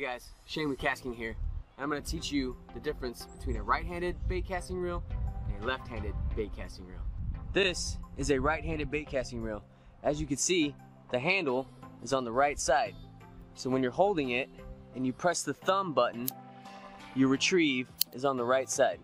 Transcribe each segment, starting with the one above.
guys, Shane with KastKing here. I'm going to teach you the difference between a right-handed bait casting reel and a left-handed bait casting reel. This is a right-handed bait casting reel. As you can see, the handle is on the right side. So when you're holding it and you press the thumb button, your retrieve is on the right side.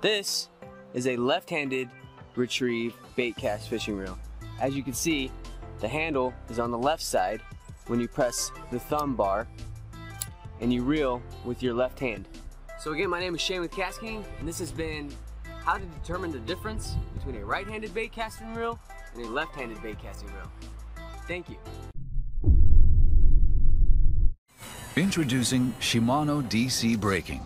This is a left-handed retrieve bait cast fishing reel. As you can see, the handle is on the left side when you press the thumb bar and you reel with your left hand. So again, my name is Shane with KastKing, and this has been how to determine the difference between a right-handed bait casting reel and a left-handed bait casting reel. Thank you. Introducing Shimano DC Braking.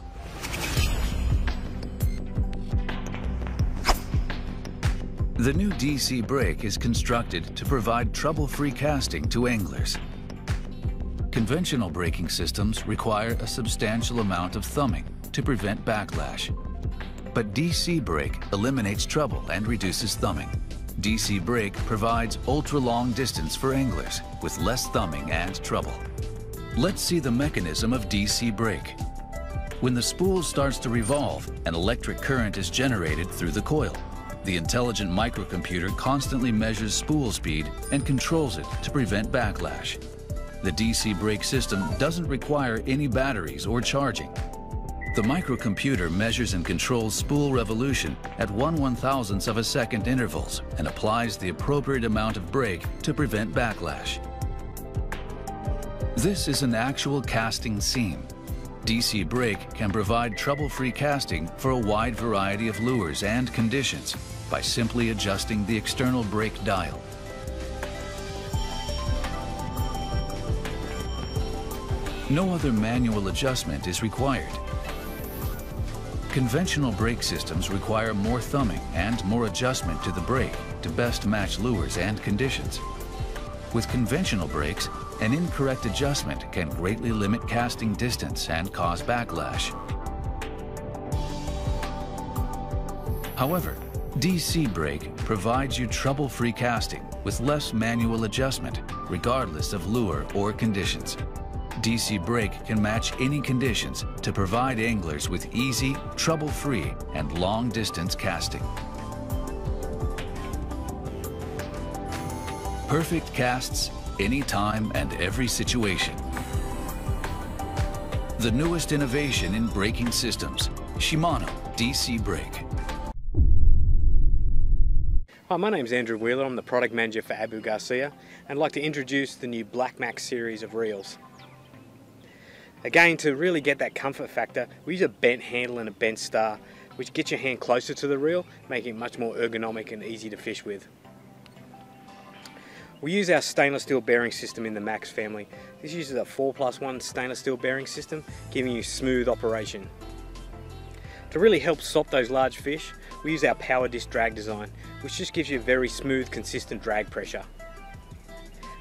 The new DC brake is constructed to provide trouble-free casting to anglers. Conventional braking systems require a substantial amount of thumbing to prevent backlash. But DC brake eliminates trouble and reduces thumbing. DC brake provides ultra-long distance for anglers with less thumbing and trouble. Let's see the mechanism of DC brake. When the spool starts to revolve, an electric current is generated through the coil. The intelligent microcomputer constantly measures spool speed and controls it to prevent backlash. The DC brake system doesn't require any batteries or charging. The microcomputer measures and controls spool revolution at 1 1,000th of a second intervals and applies the appropriate amount of brake to prevent backlash. This is an actual casting seam DC brake can provide trouble-free casting for a wide variety of lures and conditions by simply adjusting the external brake dial. No other manual adjustment is required. Conventional brake systems require more thumbing and more adjustment to the brake to best match lures and conditions. With conventional brakes, an incorrect adjustment can greatly limit casting distance and cause backlash. However, DC brake provides you trouble-free casting with less manual adjustment, regardless of lure or conditions. DC brake can match any conditions to provide anglers with easy, trouble-free, and long-distance casting. Perfect casts anytime and every situation. The newest innovation in braking systems, Shimano DC Brake. Hi, my name is Andrew Wheeler. I'm the product manager for Abu Garcia and I'd like to introduce the new Black Max series of reels. Again, to really get that comfort factor, we use a bent handle and a bent star, which gets your hand closer to the reel, making it much more ergonomic and easy to fish with. We use our stainless steel bearing system in the Max family. This uses a 4 plus 1 stainless steel bearing system, giving you smooth operation. To really help stop those large fish, we use our power disc drag design, which just gives you very smooth, consistent drag pressure.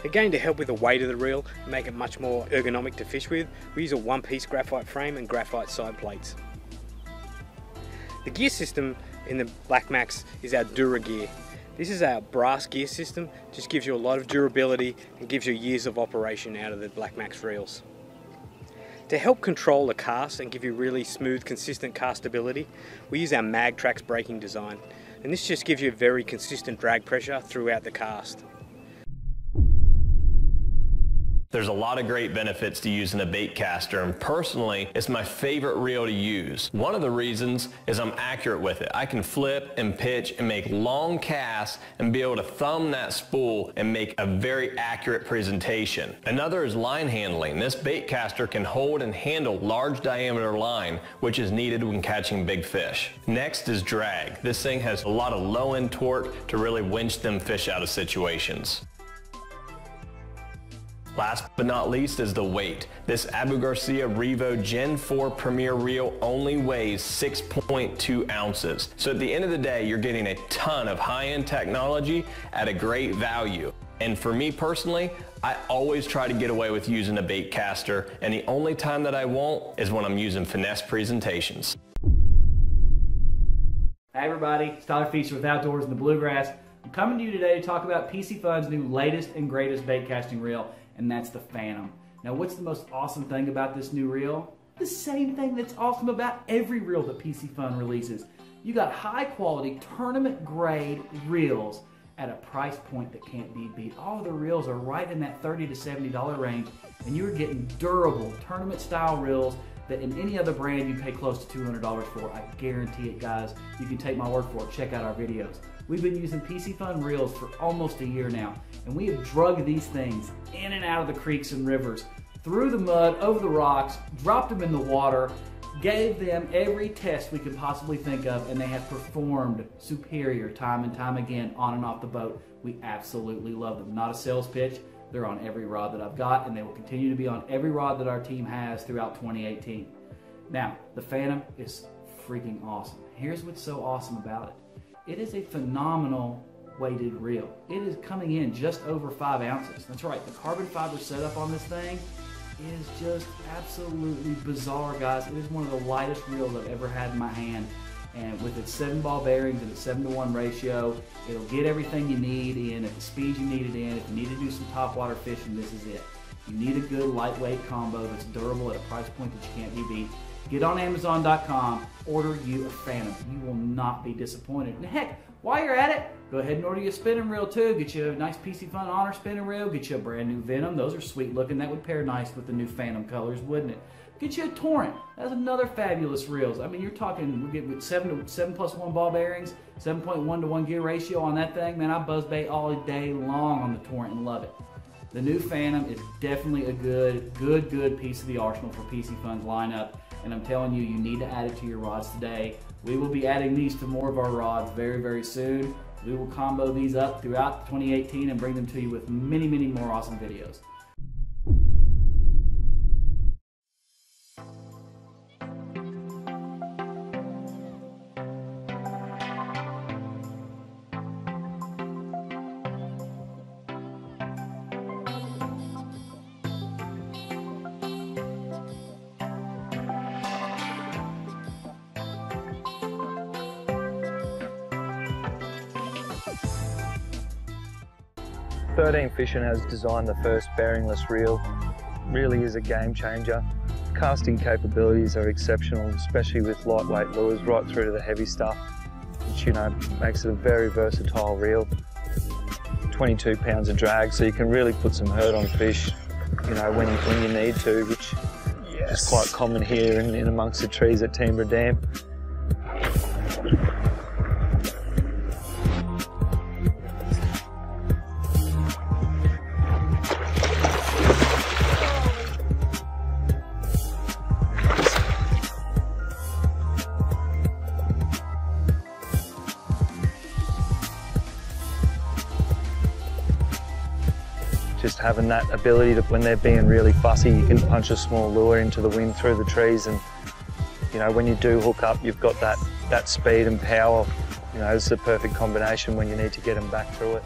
Again, to help with the weight of the reel and make it much more ergonomic to fish with, we use a one-piece graphite frame and graphite side plates. The gear system in the Black Max is our Dura gear. This is our brass gear system, just gives you a lot of durability and gives you years of operation out of the Black Max reels. To help control the cast and give you really smooth, consistent castability, we use our Magtrax braking design. And this just gives you very consistent drag pressure throughout the cast. There's a lot of great benefits to using a bait caster and personally it's my favorite reel to use. One of the reasons is I'm accurate with it. I can flip and pitch and make long casts and be able to thumb that spool and make a very accurate presentation. Another is line handling. This bait caster can hold and handle large diameter line which is needed when catching big fish. Next is drag. This thing has a lot of low end torque to really winch them fish out of situations. Last but not least is the weight. This Abu Garcia Revo Gen 4 Premier Reel only weighs 6.2 ounces. So at the end of the day, you're getting a ton of high-end technology at a great value. And for me personally, I always try to get away with using a bait caster, and the only time that I won't is when I'm using finesse presentations. Hey everybody, it's Tyler Feaster with Outdoors in the Bluegrass. I'm coming to you today to talk about Piscifun's new latest and greatest bait casting reel and that's the Phantom. Now, what's the most awesome thing about this new reel? The same thing that's awesome about every reel that Piscifun releases. You got high quality tournament grade reels at a price point that can't be beat. All the reels are right in that 30 to $70 range, and you're getting durable tournament style reels that in any other brand you pay close to $200 for. I guarantee it, guys. You can take my word for it. Check out our videos. We've been using Piscifun reels for almost a year now, and we have drug these things in and out of the creeks and rivers, through the mud, over the rocks, dropped them in the water, gave them every test we could possibly think of, and they have performed superior time and time again on and off the boat. We absolutely love them. Not a sales pitch. They're on every rod that I've got, and they will continue to be on every rod that our team has throughout 2018. Now, the Phantom is freaking awesome. Here's what's so awesome about it. It is a phenomenal weighted reel. It is coming in just over five ounces. That's right, the carbon fiber setup on this thing is just absolutely bizarre, guys. It is one of the lightest reels I've ever had in my hand. And with its seven ball bearings and its seven to one ratio, it'll get everything you need in at the speed you need it in. If you need to do some top water fishing, this is it. You need a good lightweight combo that's durable at a price point that you can't be beat. Get on Amazon.com, order you a Phantom. You will not be disappointed. And heck, while you're at it, go ahead and order you a spinning reel too. Get you a nice Piscifun Honor spinning reel. Get you a brand new Venom. Those are sweet looking. That would pair nice with the new Phantom colors, wouldn't it? Get you a Torrent. That's another fabulous reels. I mean, you're talking we get with seven to seven plus one ball bearings, 7.1 to one gear ratio on that thing. Man, I buzz bait all day long on the Torrent and love it. The new Phantom is definitely a good, good, good piece of the arsenal for Piscifun's lineup. And I'm telling you, you need to add it to your rods today. We will be adding these to more of our rods very, very soon. We will combo these up throughout 2018 and bring them to you with many, many more awesome videos. 13 Fishing has designed the first bearingless reel. Really is a game changer. Casting capabilities are exceptional, especially with lightweight lures right through to the heavy stuff, which you know makes it a very versatile reel. 22 pounds of drag, so you can really put some hurt on fish, you know, when you, when you need to, which yes. is quite common here in, in amongst the trees at Teamborough Dam. Just having that ability to, when they're being really fussy, you can punch a small lure into the wind through the trees and, you know, when you do hook up, you've got that, that speed and power. You know, it's the perfect combination when you need to get them back through it.